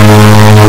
Música